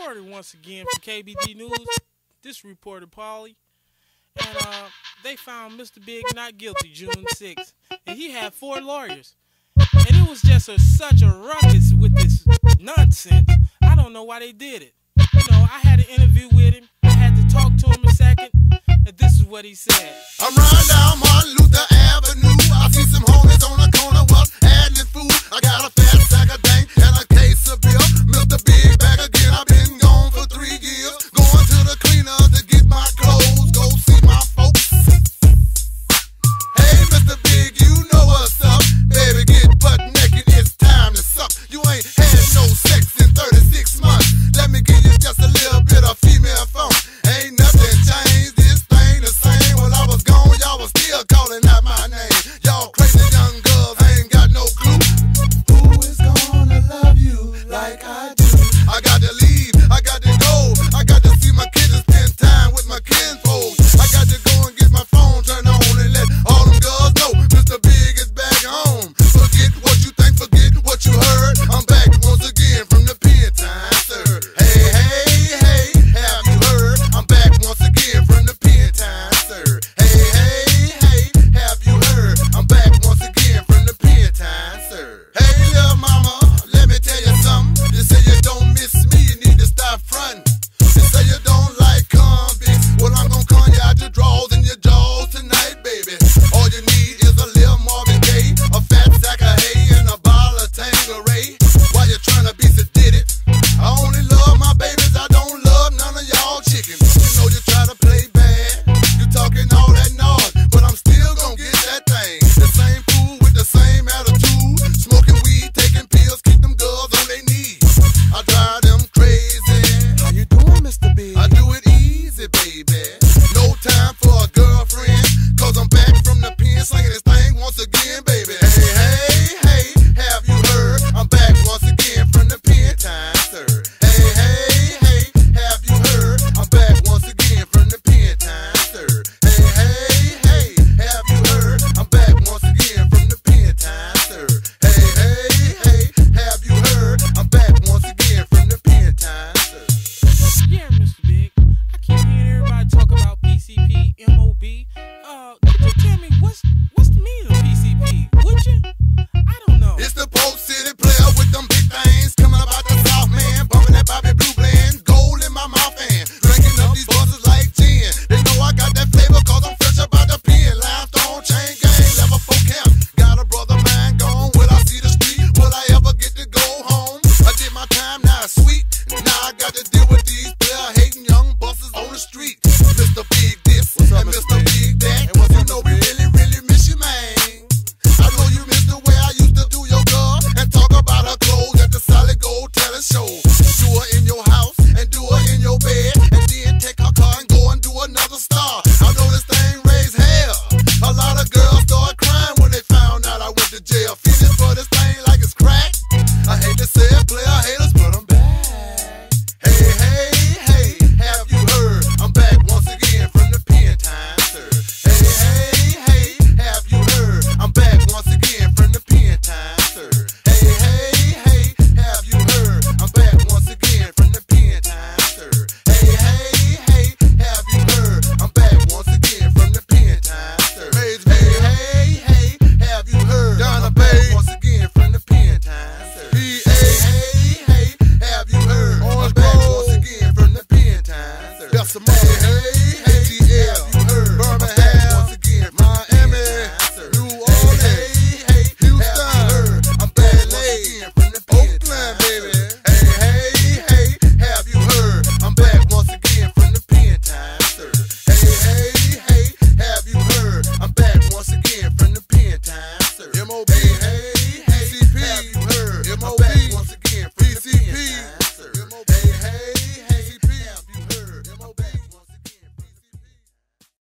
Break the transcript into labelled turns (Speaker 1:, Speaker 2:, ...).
Speaker 1: reporter once again from KBD News. This reporter, Polly. And uh, they found Mr. Big not guilty June 6th. And he had four lawyers. And it was just a, such a ruckus with this nonsense. I don't know why they did it. You know, I had an interview with him. I had to talk to him a second. And this is what he said.
Speaker 2: I'm riding down Martin Luther Avenue. baby.